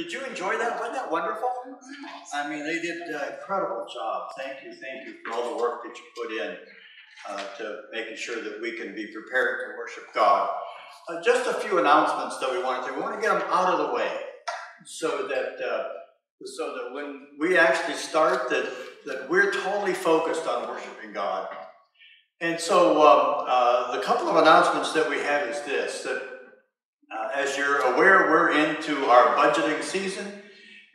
Did you enjoy that? Wasn't that wonderful? I mean, they did an incredible job. Thank you, thank you for all the work that you put in uh, to making sure that we can be prepared to worship God. Uh, just a few announcements that we want to do. We want to get them out of the way so that uh, so that when we actually start, that that we're totally focused on worshiping God. And so, um, uh, the couple of announcements that we have is this: that as you're aware, we're into our budgeting season,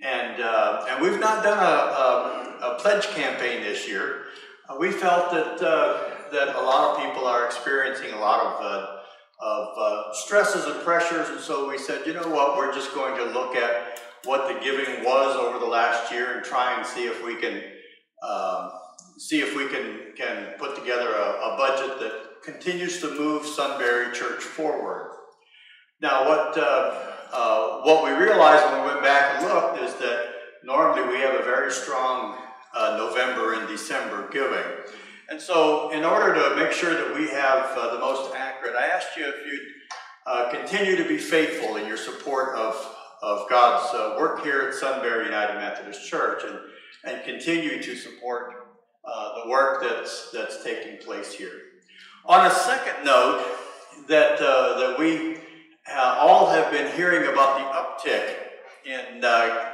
and uh, and we've not done a, a, a pledge campaign this year. Uh, we felt that that a lot of people are experiencing a lot of of uh, stresses and pressures, and so we said, you know what, we're just going to look at what the giving was over the last year and try and see if we can um, see if we can can put together a, a, budget that continues to move Sunbury Church forward. Now, what uh, uh, what we realized when we went back and looked is that normally we have a very strong uh, November and December giving. And so, in order to make sure that we have uh, the most accurate, I asked you if you'd uh, continue to be faithful in your support of, of God's uh, work here at Sunbury United Methodist Church and, and continue to support the work that's, that's taking place here. On a second note, that, that we uh, all have been hearing about the uptick in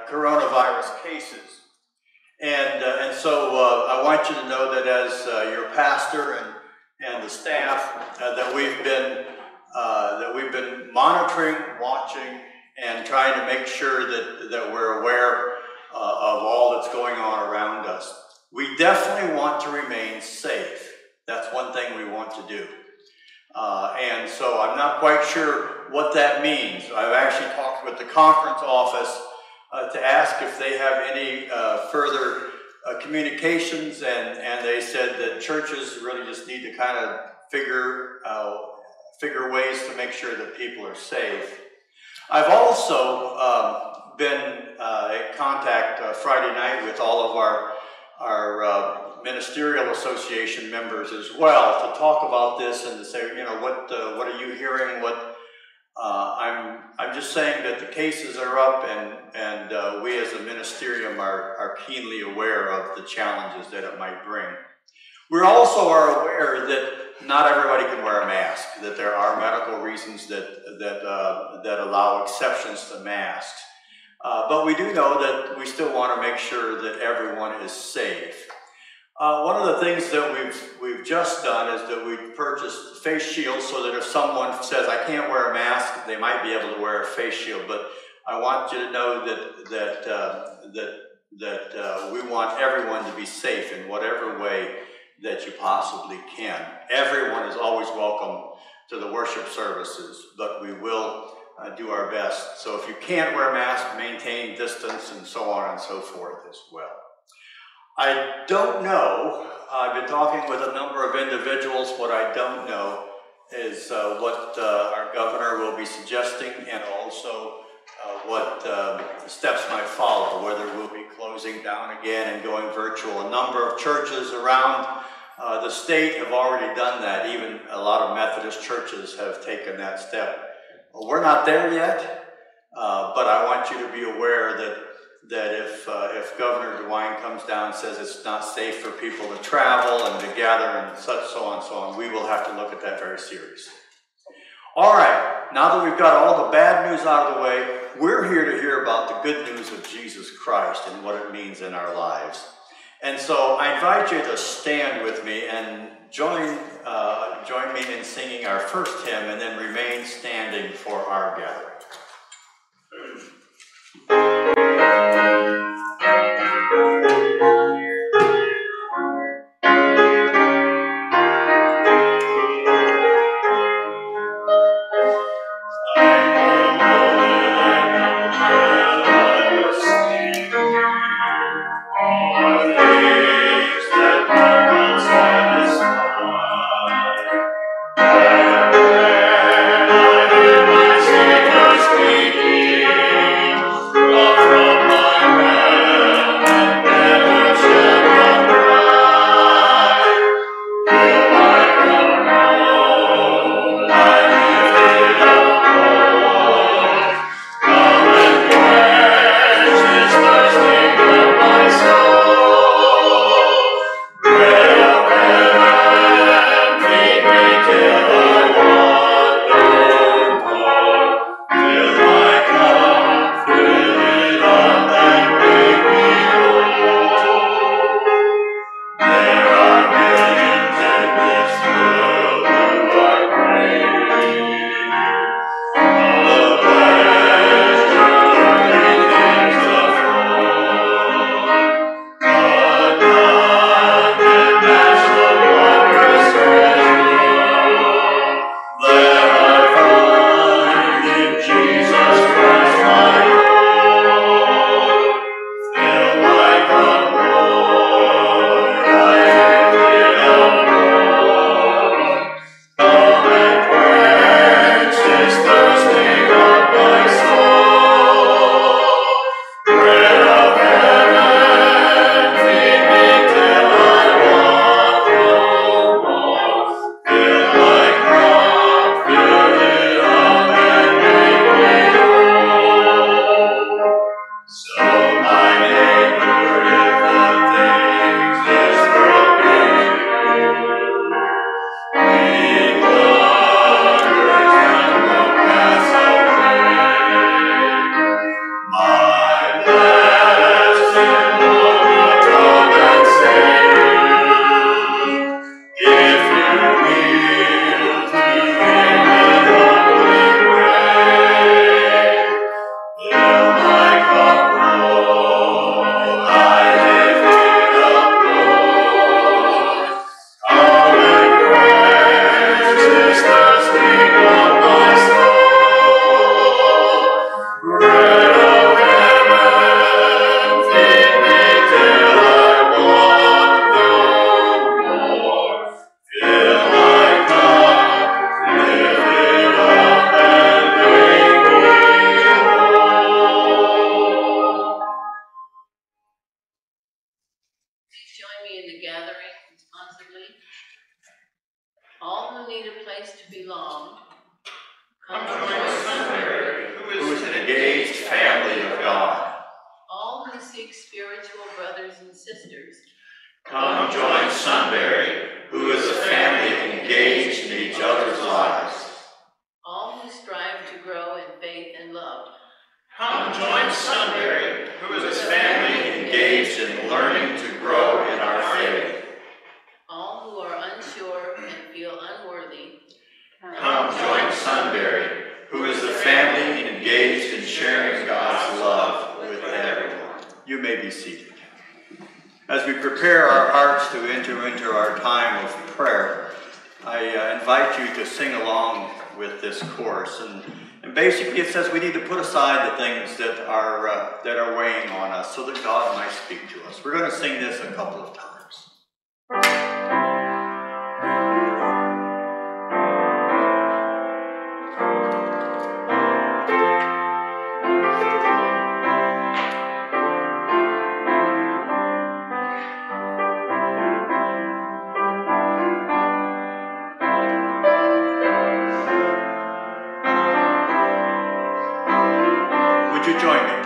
coronavirus cases. And, uh, and so uh, I want you to know that as uh, your pastor and, and the staff, uh, that we've been uh, that we've been monitoring, watching, and trying to make sure that, that we're aware uh, of all that's going on around us. We definitely want to remain safe. That's one thing we want to do. And so I'm not quite sure what that means. I've actually talked with the conference office uh, to ask if they have any uh, further uh, communications, and, and they said that churches really just need to kind of figure figure ways to make sure that people are safe. I've also um, been uh, in contact uh, Friday night with all of our our uh, ministerial association members as well to talk about this and to say, you know, what what are you hearing? What uh, I'm, I'm just saying that the cases are up and, and uh, we as a ministerium are, are keenly aware of the challenges that it might bring. We also are aware that not everybody can wear a mask, that there are medical reasons that, that, uh, that allow exceptions to masks. Uh, but we do know that we still want to make sure that everyone is safe. Uh, one of the things that we've we've just done is that we've purchased face shields so that if someone says I can't wear a mask, they might be able to wear a face shield. But I want you to know that that uh, that that uh, we want everyone to be safe in whatever way that you possibly can. Everyone is always welcome to the worship services, but we will uh, do our best. So if you can't wear a mask, maintain distance and so on and so forth as well. I don't know. I've been talking with a number of individuals. What I don't know is uh, what uh, our governor will be suggesting and also uh, what um, steps might follow, whether we'll be closing down again and going virtual. A number of churches around uh, the state have already done that. Even a lot of Methodist churches have taken that step. Well, we're not there yet, uh, but I want you to be aware that that if, uh, if Governor DeWine comes down and says it's not safe for people to travel and to gather and such, so on and so on, we will have to look at that very seriously. All right, now that we've got all the bad news out of the way, we're here to hear about the good news of Jesus Christ and what it means in our lives. And so I invite you to stand with me and join, uh, join me in singing our first hymn and then remain standing for our gathering. Need a place to belong, come join Sunbury, who Who is is an engaged family of God. all who seek spiritual brothers and sisters, Come join Sunbury, who is a family engaged in each other's lives. all who strive to grow in faith and love, Come join Sunbury, who is a family engaged in learning to grow in our faith. all who are unsure and feel unworthy, Come join Sunbury, who is a family engaged in sharing God's love with everyone. May be seated. As we prepare our hearts to enter into our time of prayer, I uh, invite you to sing along with this course. And, and basically, it says we need to put aside the things that are uh, that are weighing on us, so that God might speak to us. We're going to sing this a couple of times. Join me,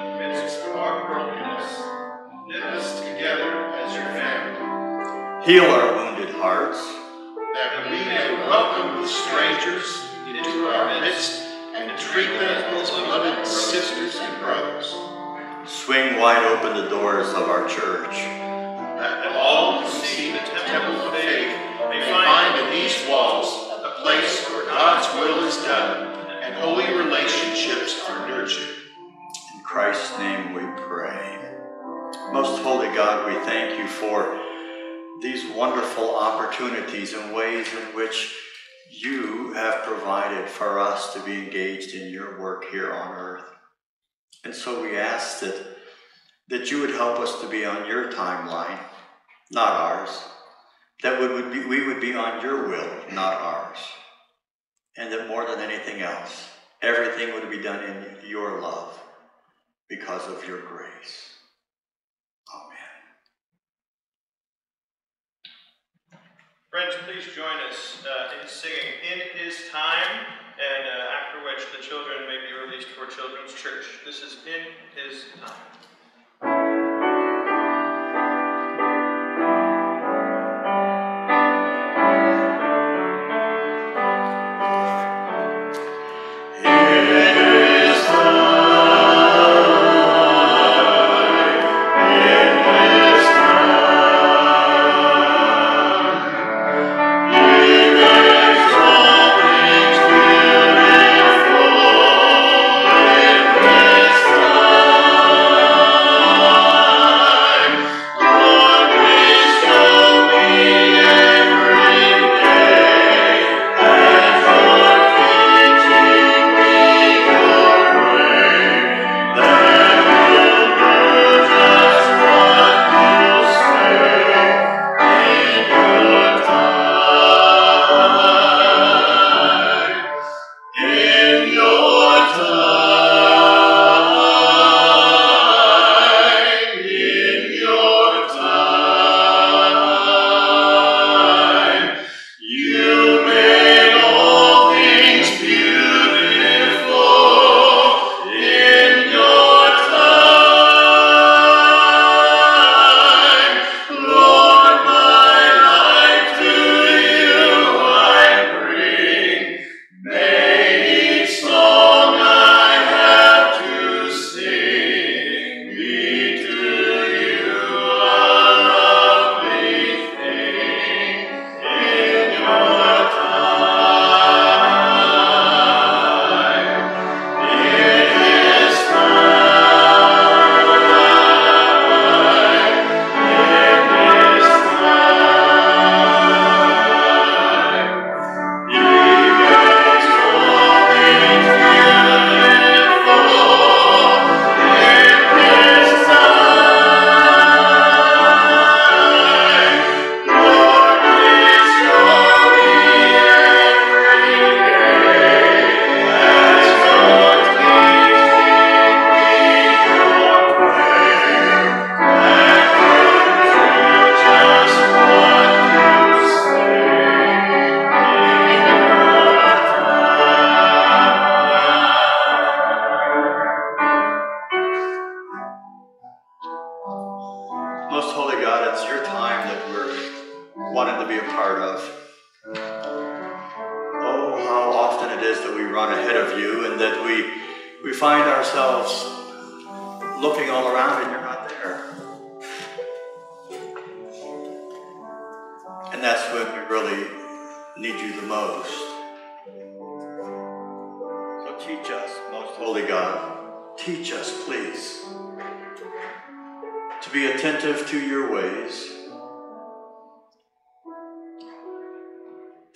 in the midst our brokenness. Knit us together as your family, heal our wounded hearts, that we may welcome the strangers into our midst and treat them as beloved sisters and brothers, swing wide open the doors of our church. that all who see the temple of faith may find in these walls a place where God's will is done and holy relationships are nurtured. Christ's name we pray. Most holy God, we thank you for these wonderful opportunities and ways in which you have provided for us to be engaged in your work here on earth. And so we ask that, that you would help us to be on your timeline, not ours. That we would, be, we would be on your will, not ours. And that more than anything else, everything would be done in your love because of your grace. Amen. Friends, please join us uh, in singing In His Time, and uh, after which the children may be released for Children's Church. This is In His Time.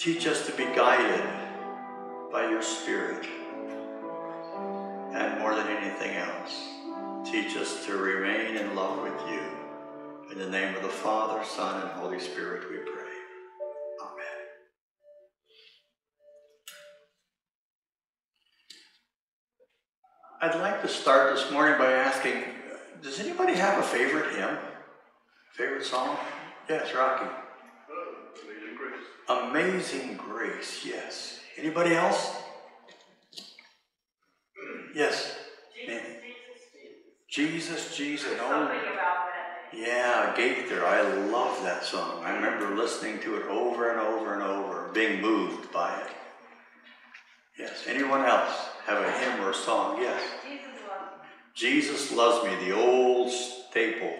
Teach us to be guided by your Spirit. And more than anything else, teach us to remain in love with you. In the name of the Father, Son, and Holy Spirit, we pray. Amen. I'd like to start this morning by asking Does anybody have a favorite hymn? Favorite song? Yes, Rocky. Amazing Grace, yes. Anybody else? Yes. Jesus, Jesus. Oh, yeah, Gaither. I love that song. I remember listening to it over and over and over, being moved by it. Yes. Anyone else have a hymn or a song? Yes. Jesus loves me. The old staple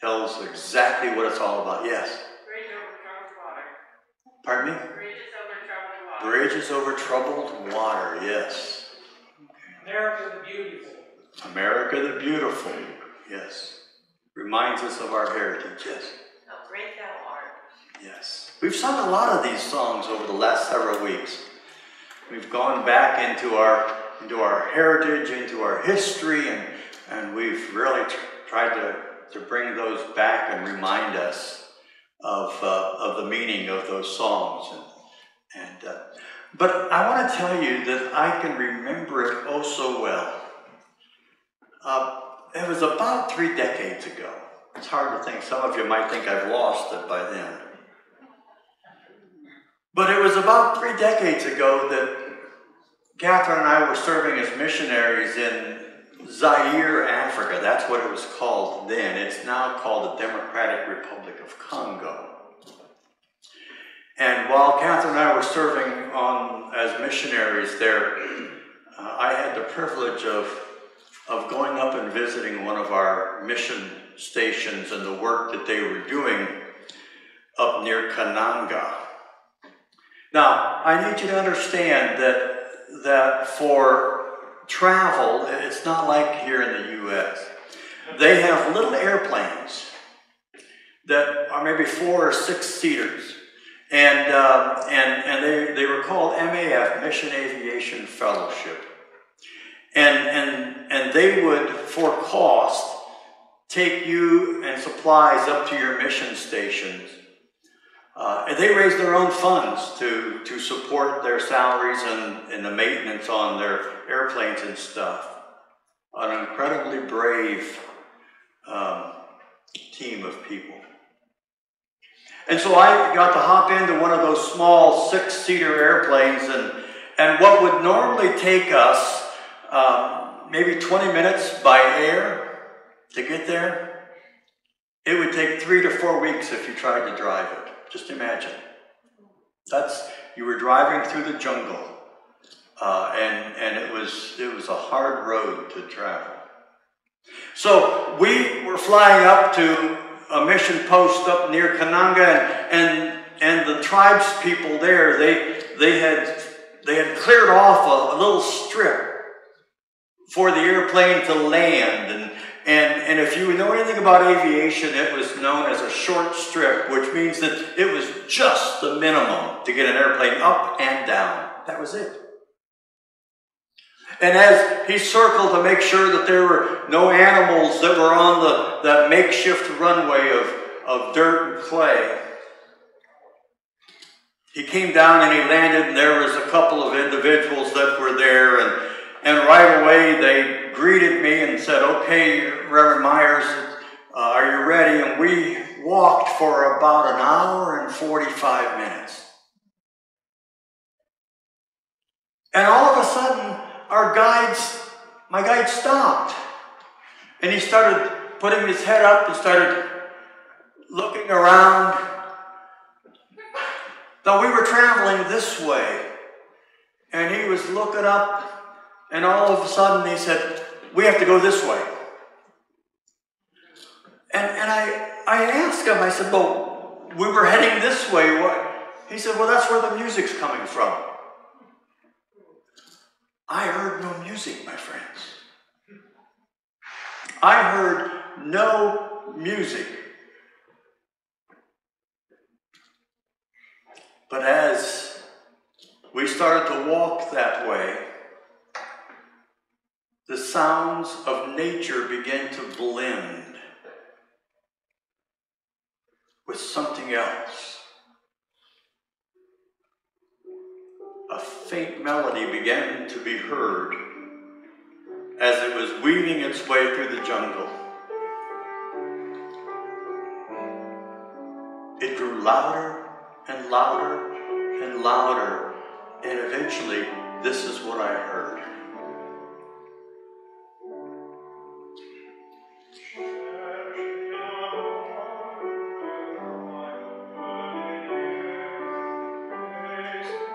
tells exactly what it's all about. Yes. Pardon me? Bridges over troubled water, yes. America the Beautiful. America the Beautiful, yes. Reminds us of our heritage, yes. How great thou art. Yes. We've sung a lot of these songs over the last several weeks. We've gone back into our into our heritage, into our history, and, and we've really tr- tried to, to bring those back and remind us of, uh, of the meaning of those songs. And, and uh, but I want to tell you that I can remember it oh so well. Uh, it was about three decades ago. It's hard to think. Some of you might think I've lost it by then. But it was about three decades ago that Catherine and I were serving as missionaries in Zaire, Africa. That's what it was called then. It's now called the Democratic Republic of Congo. And while Catherine and I were serving on as missionaries there, uh, I had the privilege of, of going up and visiting one of our mission stations and the work that they were doing up near Kananga. Now, I need you to understand that that for travel, it's not like here in the U.S. They have little airplanes that are maybe four or six seaters, and uh, and and they they were called MAF Mission Aviation Fellowship, and and and they would for cost take you and supplies up to your mission stations. Uh, and they raise their own funds to, to support their salaries and, and the maintenance on their airplanes and stuff. An incredibly brave um, team of people. And so I got to hop into one of those small six-seater airplanes, and, and what would normally take us um, maybe 20 minutes by air to get there, it would take three to four weeks if you tried to drive it. Just imagine. That's you were driving through the jungle, uh, and and it was it was a hard road to travel. So we were flying up to a mission post up near Kananga, and and, and the tribes people there they they had they had cleared off a, a little strip for the airplane to land and and, and if you know anything about aviation, it was known as a short strip, which means that it was just the minimum to get an airplane up and down. That was it. And as he circled to make sure that there were no animals that were on the, that makeshift runway of, of dirt and clay, he came down and he landed, and there was a couple of individuals that were there, and, and right away they greeted me and said, Okay, Reverend Myers, uh, are you ready? And we walked for about an hour and 45 minutes. And all of a sudden, our guides, my guide stopped. And he started putting his head up and started looking around. Now we were traveling this way. And he was looking up, and all of a sudden he said, We have to go this way. And, and I, I asked him, I said, Well, we were heading this way. What? He said, Well, that's where the music's coming from. I heard no music, my friends. I heard no music. But as we started to walk that way, the sounds of nature began to blend with something else. A faint melody began to be heard as it was weaving its way through the jungle. It grew louder and louder and louder, and eventually, this is what I heard. Would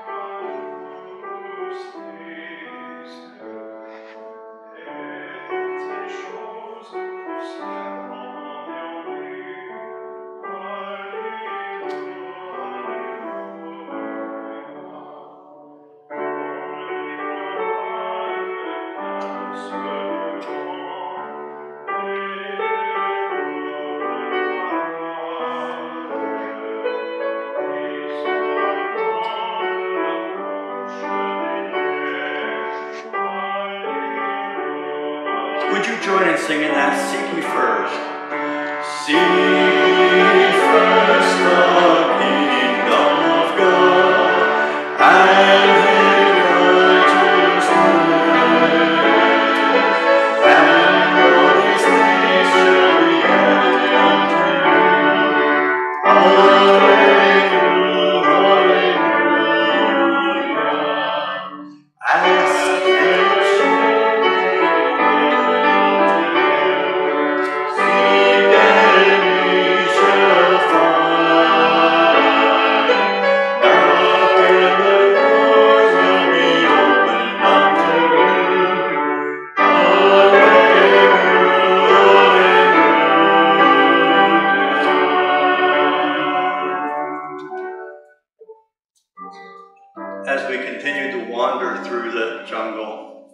jungle,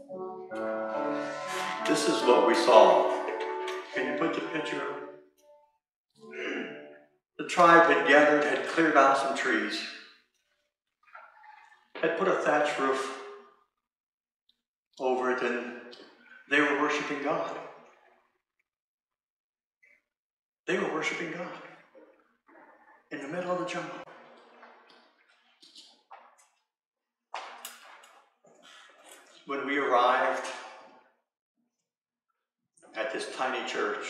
this is what we saw. Can you put the picture up? The tribe had gathered, had cleared out some trees, had put a thatch roof over it, and they were worshiping God. They were worshiping God in the middle of the jungle. When we arrived at this tiny church,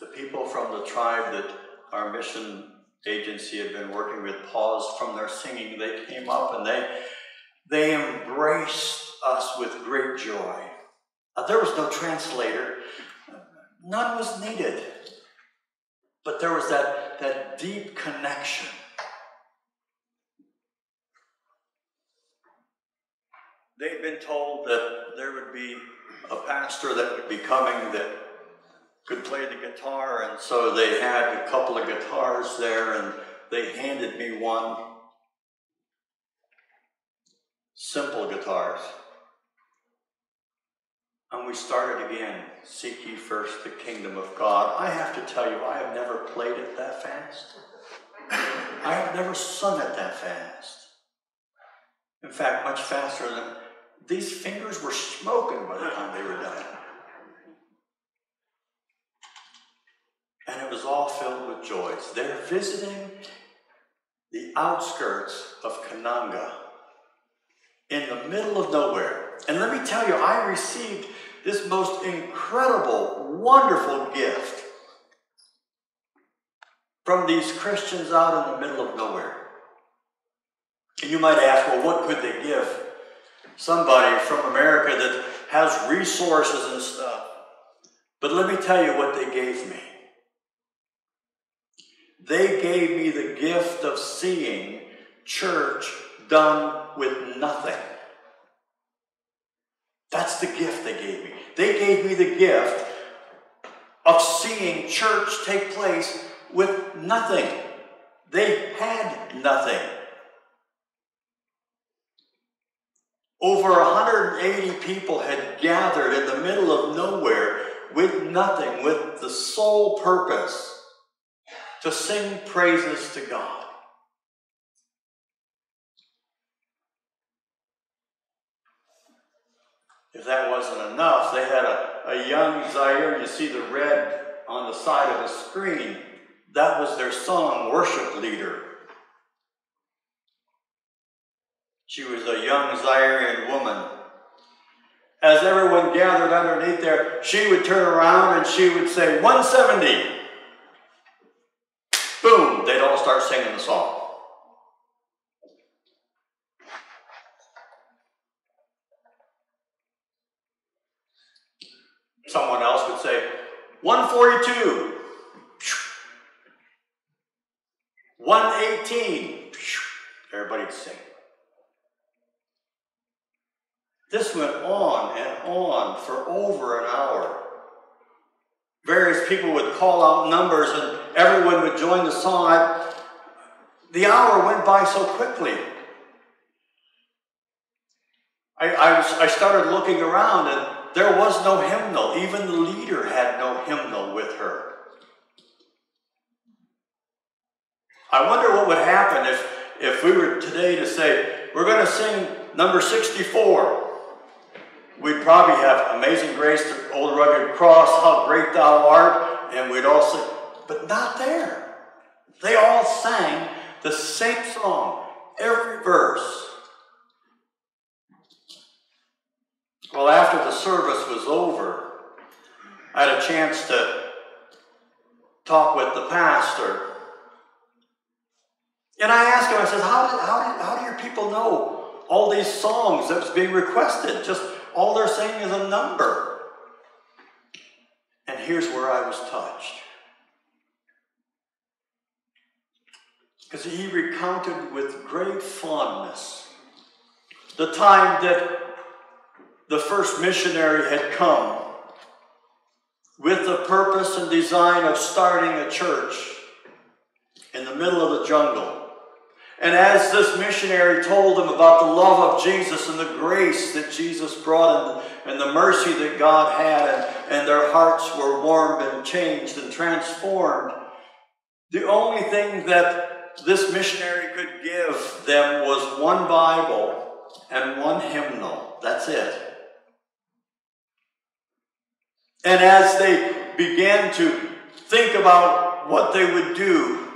the people from the tribe that our mission agency had been working with paused from their singing. They came up and they they embraced us with great joy. Uh, there was no translator, none was needed. But there was that, that deep connection. They'd been told that there would be a pastor that would be coming that could play the guitar, and so they had a couple of guitars there, and they handed me one. Simple guitars. And we started again Seek ye first the kingdom of God. I have to tell you, I have never played it that fast. I have never sung it that fast. In fact, much faster than these fingers were smoking by the time they were done. And it was all filled with joys. They're visiting the outskirts of Kananga in the middle of nowhere. And let me tell you, I received this most incredible, wonderful gift from these Christians out in the middle of nowhere. And you might ask, well, what could they give somebody from America that has resources and stuff? But let me tell you what they gave me. They gave me the gift of seeing church done with nothing. That's the gift they gave me. They gave me the gift of seeing church take place with nothing. They had nothing. Over 180 people had gathered in the middle of nowhere with nothing, with the sole purpose to sing praises to God. If that wasn't enough, they had a, a young Zaire. You see the red on the side of the screen. That was their song worship leader. She was a young Zairean woman. As everyone gathered underneath there, she would turn around and she would say, 170. Boom, they'd all start singing the song. Someone else would say, 142. 118. Everybody'd sing. This went on and on for over an hour. Various people would call out numbers and everyone would join the song. the hour went by so quickly. I, I, I started looking around and there was no hymnal. Even the leader had no hymnal with her. I wonder what would happen if, if we were today to say, we're going to sing number 64. We'd probably have Amazing Grace, the old rugged cross, how great thou art, and we'd all sing, but not there. They all sang the same song, every verse. Well, after the service was over, I had a chance to talk with the pastor. And I asked him, I said, how, did, how, did, how do your people know all these songs that was being requested? Just all they're saying is a number. And here's where I was touched. Because he recounted with great fondness the time that the first missionary had come with the purpose and design of starting a church in the middle of the jungle. And as this missionary told them about the love of Jesus and the grace that Jesus brought and, and the mercy that God had, and, and their hearts were warmed and changed and transformed, the only thing that this missionary could give them was one Bible and one hymnal. That's it. And as they began to think about what they would do,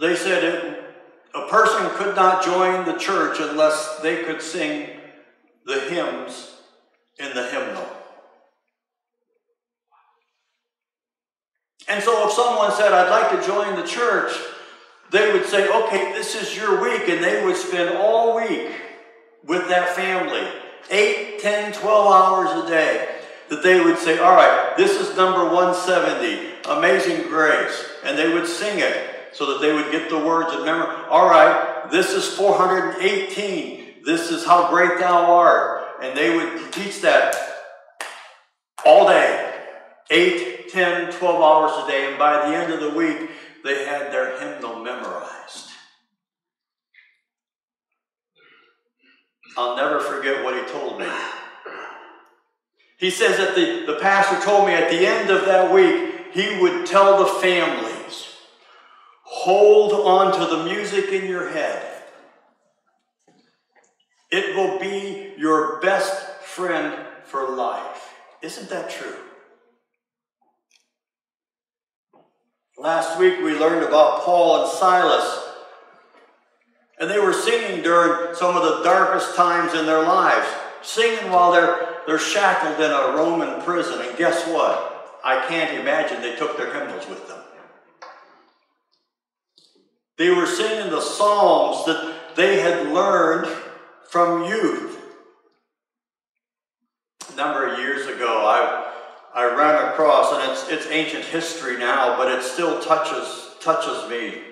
they said a person could not join the church unless they could sing the hymns in the hymnal. And so if someone said, I'd like to join the church, they would say, okay, this is your week. And they would spend all week with that family, 8, 10, 12 hours a day. That they would say, all right, this is number 170, Amazing Grace. And they would sing it so that they would get the words of memory. All right, this is 418. This is how great thou art. And they would teach that all day. 8, 10, 12 hours a day. And by the end of the week, they had their hymnal memorized. I'll never forget what he told me. He says that the, the pastor told me at the end of that week, he would tell the families Hold on to the music in your head. It will be your best friend for life. Isn't that true? Last week we learned about Paul and Silas. And they were singing during some of the darkest times in their lives, singing while they're, they're shackled in a Roman prison. And guess what? I can't imagine they took their hymnals with them. They were singing the psalms that they had learned from youth. A number of years ago, I, I ran across, and it's, it's ancient history now, but it still touches, touches me.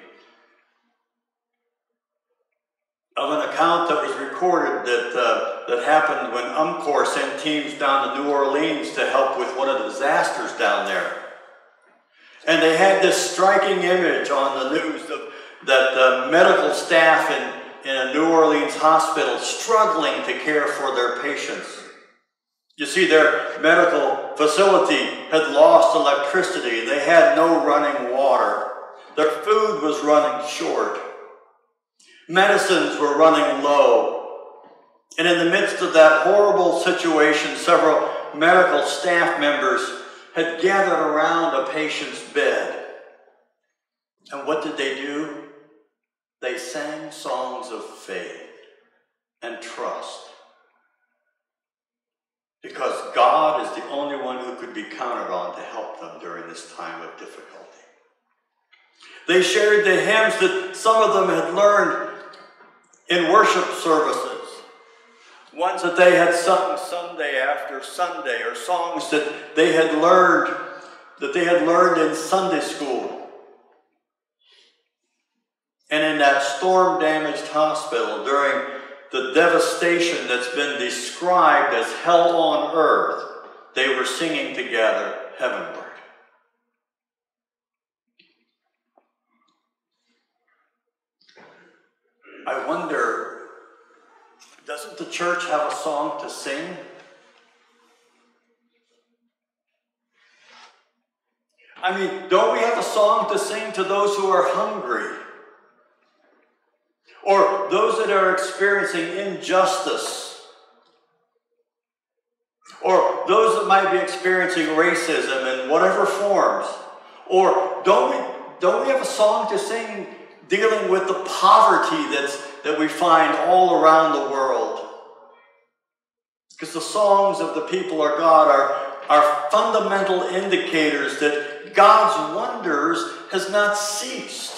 of an account that was recorded that, uh, that happened when UMCOR sent teams down to New Orleans to help with one of the disasters down there. And they had this striking image on the news of, that the medical staff in, in a New Orleans hospital struggling to care for their patients. You see, their medical facility had lost electricity. They had no running water. Their food was running short. Medicines were running low. And in the midst of that horrible situation, several medical staff members had gathered around a patient's bed. And what did they do? They sang songs of faith and trust. Because God is the only one who could be counted on to help them during this time of difficulty. They shared the hymns that some of them had learned in worship services. Ones that they had sung Sunday after Sunday, or songs that they had learned that they had learned in Sunday school. And in that storm damaged hospital during the devastation that's been described as hell on earth, they were singing together heavenward. I wonder, doesn't the church have a song to sing? I mean, don't we have a song to sing to those who are hungry? Or those that are experiencing injustice? Or those that might be experiencing racism in whatever forms? Or don't we, don't we have a song to sing dealing with the poverty that's, that we find all around the world. Because the songs of the people of God are, are fundamental indicators that God's wonders has not ceased.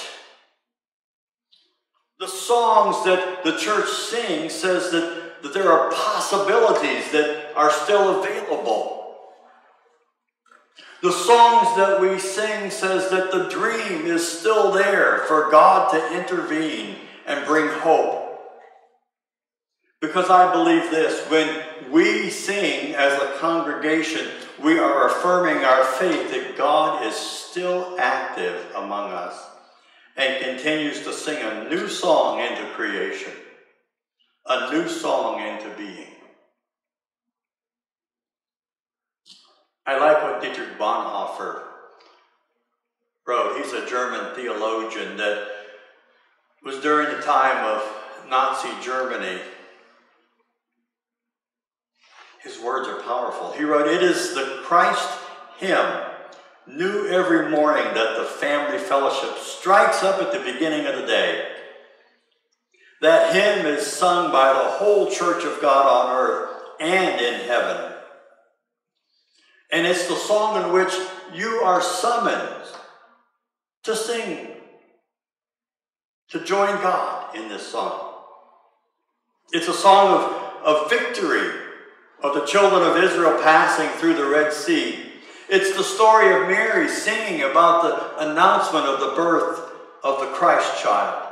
The songs that the church sings says that, that there are possibilities that are still available. The songs that we sing says that the dream is still there for God to intervene and bring hope. Because I believe this, when we sing as a congregation, we are affirming our faith that God is still active among us and continues to sing a new song into creation, a new song into being. I like what Dietrich Bonhoeffer wrote. He's a German theologian that was during the time of Nazi Germany. His words are powerful. He wrote, It is the Christ hymn, new every morning, that the family fellowship strikes up at the beginning of the day. That hymn is sung by the whole church of God on earth and in heaven. And it's the song in which you are summoned to sing, to join God in this song. It's a song of, of victory of the children of Israel passing through the Red Sea. It's the story of Mary singing about the announcement of the birth of the Christ child.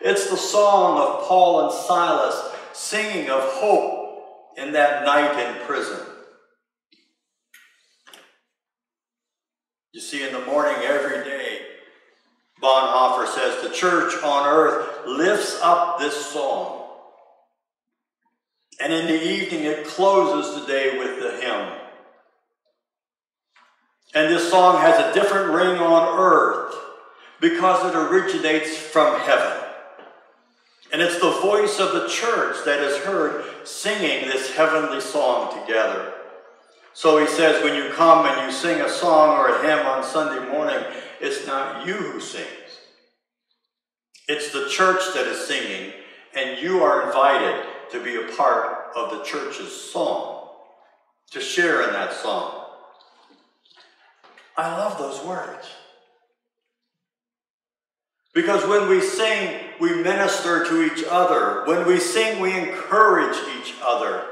It's the song of Paul and Silas singing of hope in that night in prison. You see, in the morning every day, Bonhoeffer says, the church on earth lifts up this song. And in the evening, it closes the day with the hymn. And this song has a different ring on earth because it originates from heaven. And it's the voice of the church that is heard singing this heavenly song together. So he says, when you come and you sing a song or a hymn on Sunday morning, it's not you who sings. It's the church that is singing, and you are invited to be a part of the church's song, to share in that song. I love those words. Because when we sing, we minister to each other. When we sing, we encourage each other.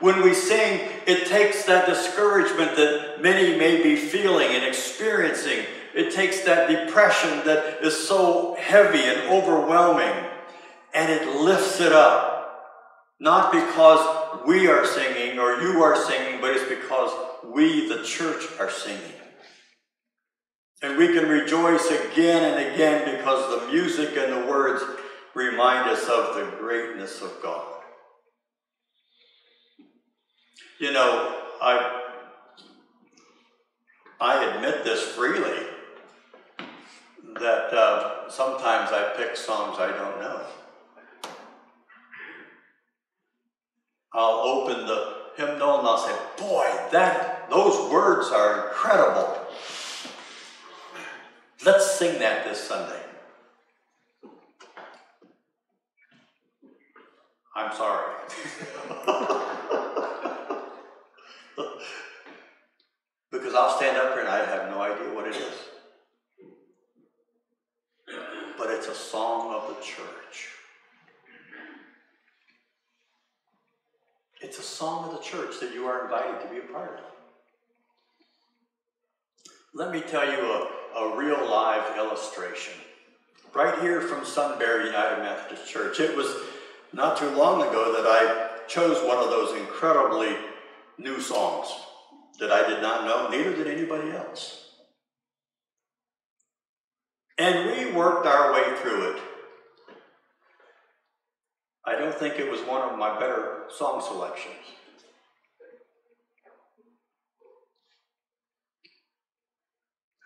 When we sing, it takes that discouragement that many may be feeling and experiencing. It takes that depression that is so heavy and overwhelming. and it lifts it up. Not because we are singing or you are singing, but it's because we, the church, are singing. And we can rejoice again and again because the music and the words remind us of the greatness of God. You know, I, I admit this freely that uh, sometimes I pick songs I don't know. I'll open the hymnal and I'll say, "Boy, that those words are incredible." Let's sing that this Sunday. I'm sorry. because I'll stand up here and I have no idea what it is. But it's a song of the church. It's a song of the church that you are invited to be a part of. Let me tell you a, a real live illustration. Right here from Sunbury United Methodist Church. It was not too long ago that I chose one of those incredibly new songs that I did not know, neither did anybody else. And we worked our way through it. I don't think it was one of my better song selections.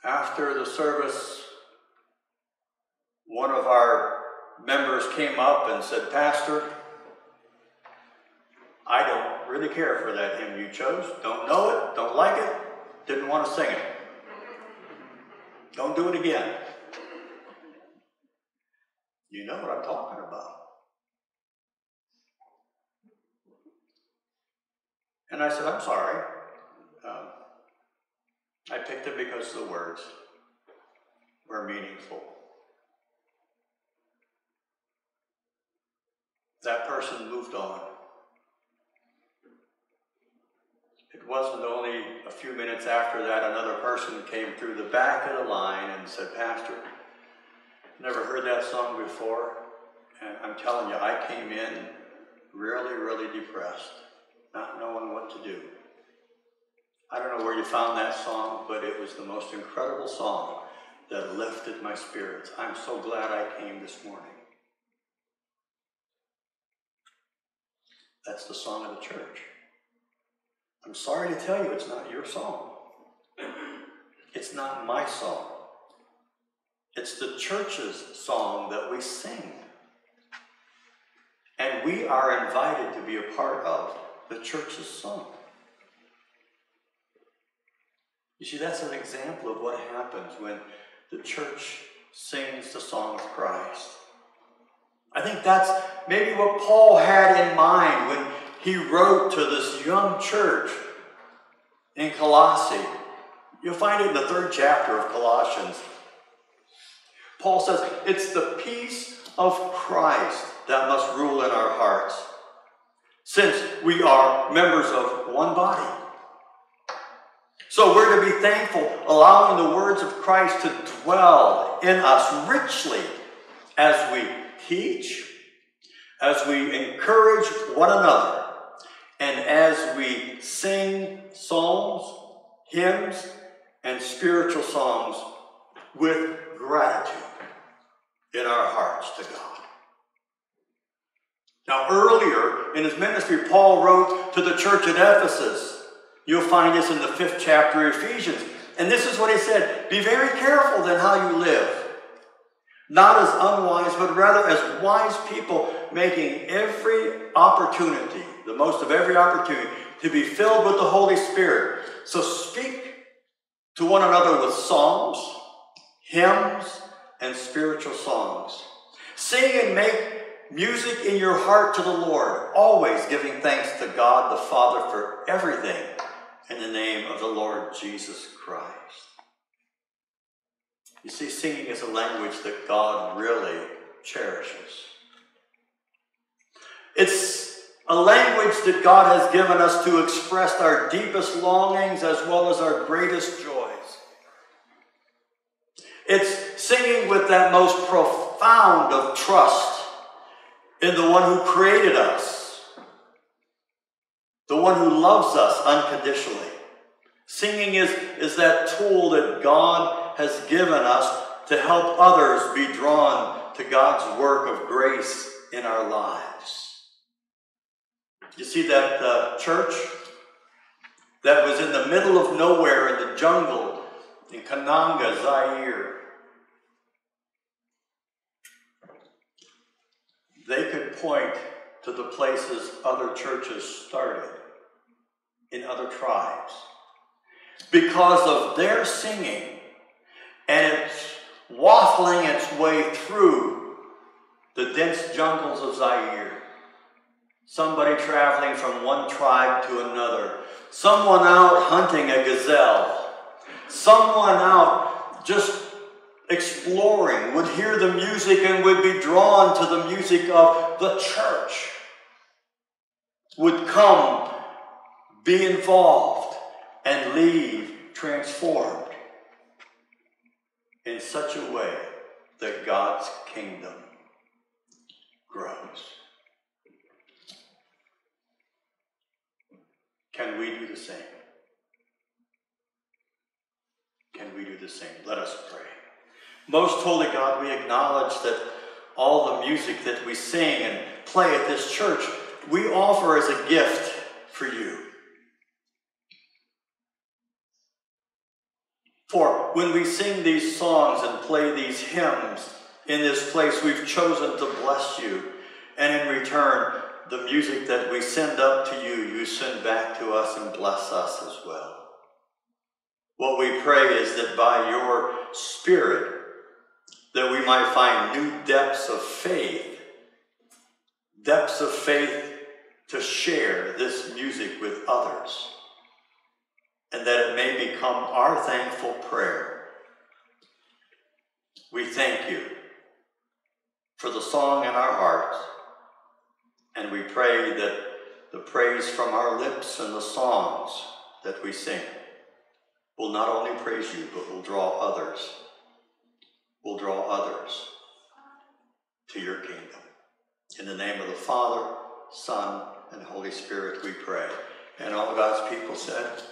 After the service, one of our members came up and said, Pastor, I don't really care for that hymn you chose. Don't know it, don't like it, didn't want to sing it. Don't do it again. You know what I'm talking about. And I said, I'm sorry. I picked it because the words were meaningful. That person moved on. It wasn't only a few minutes after that another person came through the back of the line and said, Pastor, never heard that song before. And I'm telling you, I came in really, really depressed, not knowing what to do. I don't know where you found that song, but it was the most incredible song that lifted my spirits. I'm so glad I came this morning. That's the song of the church. I'm sorry to tell you, it's not your song. It's not my song. It's the church's song that we sing. And we are invited to be a part of the church's song. You see, that's an example of what happens when the church sings the song of Christ. I think that's maybe what Paul had in mind when he wrote to this young church in Colossae. You'll find it in the third chapter of Colossians. Paul says it's the peace of Christ that must rule in our hearts, since we are members of one body. So we're to be thankful, allowing the words of Christ to dwell in us richly as we teach, as we encourage one another, and as we sing psalms, hymns, and spiritual songs with gratitude in our hearts to God. Now, earlier in his ministry, Paul wrote to the church at Ephesus. You'll find this in the fifth chapter of Ephesians. And this is what he said Be very careful then how you live. Not as unwise, but rather as wise people, making every opportunity, the most of every opportunity, to be filled with the Holy Spirit. So speak to one another with psalms, hymns, and spiritual songs. Sing and make music in your heart to the Lord, always giving thanks to God the Father for everything in the name of the Lord Jesus Christ. You see, singing is a language that God really cherishes. It's a language that God has given us to express our deepest longings as well as our greatest joys. It's singing with that most profound of trust in the one who created us, the one who loves us unconditionally. Singing is, is that tool that God has given us to help others be drawn to God's work of grace in our lives. You see that uh, church that was in the middle of nowhere in the jungle in Kananga, Zaire. They could point to the places other churches started in other tribes because of their singing and it's waffling its way through the dense jungles of Zaire. Somebody traveling from one tribe to another. Someone out hunting a gazelle. Someone out just exploring would hear the music and would be drawn to the music of the church. Would come, be involved, and leave transformed in such a way that God's kingdom grows. Can we do the same? Can we do the same? Let us pray. Most holy God, we acknowledge that all the music that we sing and play at this church, we offer as a gift for you. For when we sing these songs and play these hymns in this place, we've chosen to bless you. And in return, the music that we send up to you, you send back to us and bless us as well. What we pray is that by your Spirit, that we might find new depths of faith, depths of faith to share this music with others and that it may become our thankful prayer. We thank you for the song in our hearts, and we pray that the praise from our lips and the songs that we sing will not only praise you, but will draw others, will draw others to your kingdom. In the name of the Father, Son, and Holy Spirit, we pray. And all God's people said,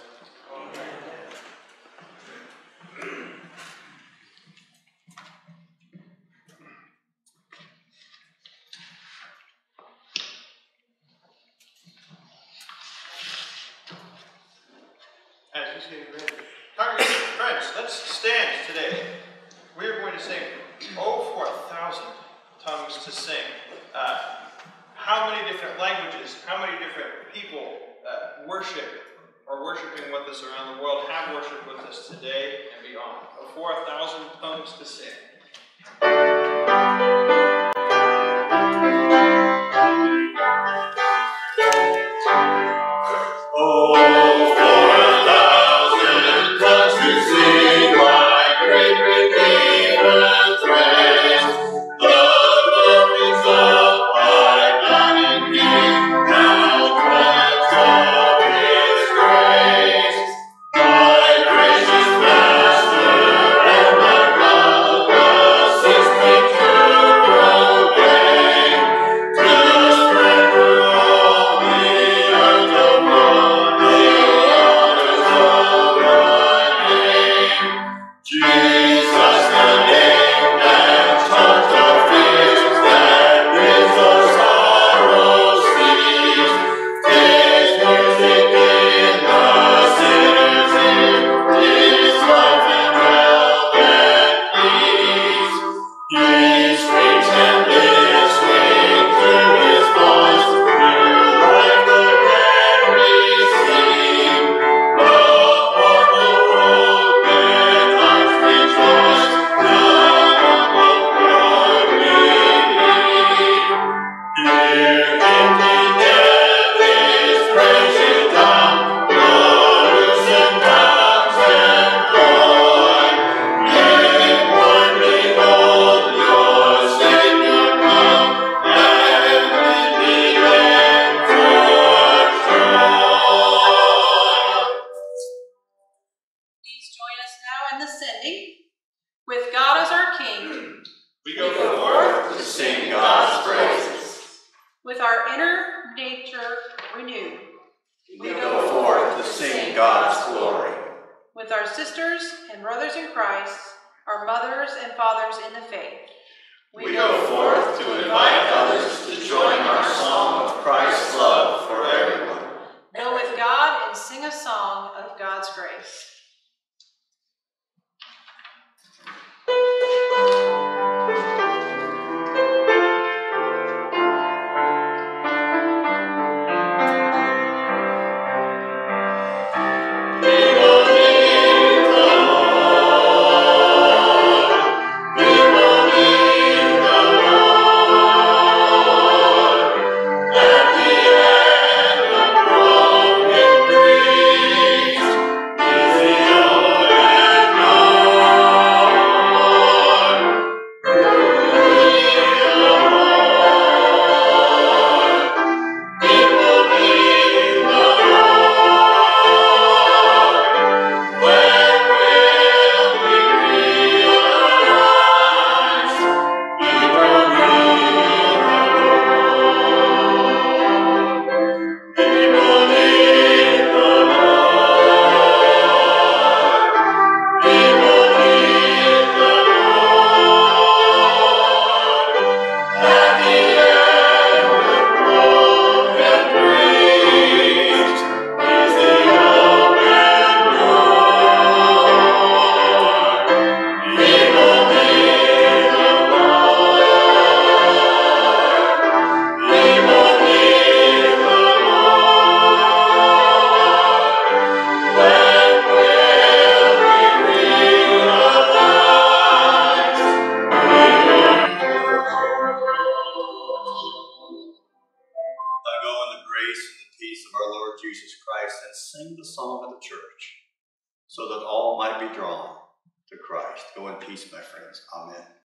As getting ready. Congregation, friends, let's stand today. We are going to sing Oh for a Thousand Tongues to Sing. Uh, how many different languages, how many different people uh, worship or worshiping with us around the world have worshiped with us today and beyond? Oh for a Thousand Tongues to Sing.